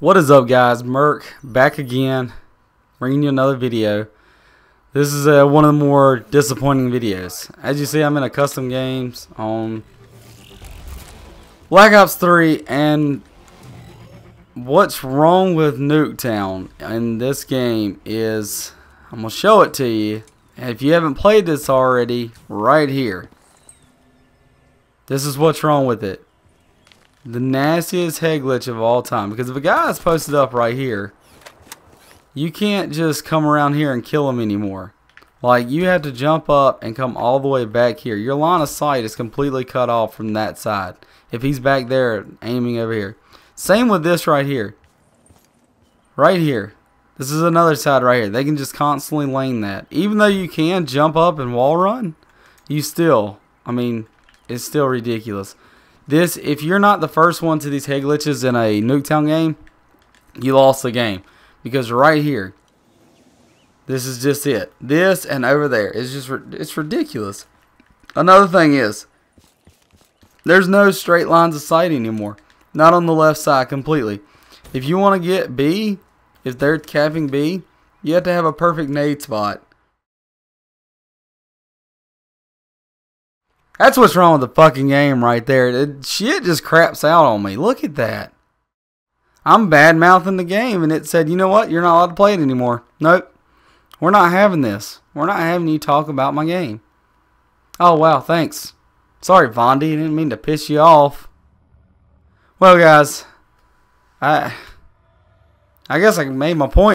What is up guys, Merc back again, bringing you another video. This is uh, one of the more disappointing videos. As you see I'm in a custom games on Black Ops 3 and what's wrong with Nuketown in this game is, I'm going to show it to you. If you haven't played this already, right here. This is what's wrong with it the nastiest head glitch of all time. Because if a guy is posted up right here, you can't just come around here and kill him anymore. Like, you have to jump up and come all the way back here. Your line of sight is completely cut off from that side. If he's back there aiming over here. Same with this right here. Right here. This is another side right here. They can just constantly lane that. Even though you can jump up and wall run, you still, I mean, it's still ridiculous. This, if you're not the first one to these head glitches in a Nuketown game, you lost the game. Because right here, this is just it. This and over there is just, it's ridiculous. Another thing is, there's no straight lines of sight anymore. Not on the left side completely. If you want to get B, if they're capping B, you have to have a perfect nade spot. That's what's wrong with the fucking game right there. It, shit just craps out on me. Look at that. I'm bad mouthing the game and it said, you know what? You're not allowed to play it anymore. Nope. We're not having this. We're not having you talk about my game. Oh, wow. Thanks. Sorry, Vondy. I didn't mean to piss you off. Well, guys. I, I guess I made my point.